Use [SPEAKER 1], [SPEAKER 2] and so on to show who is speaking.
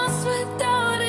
[SPEAKER 1] lost without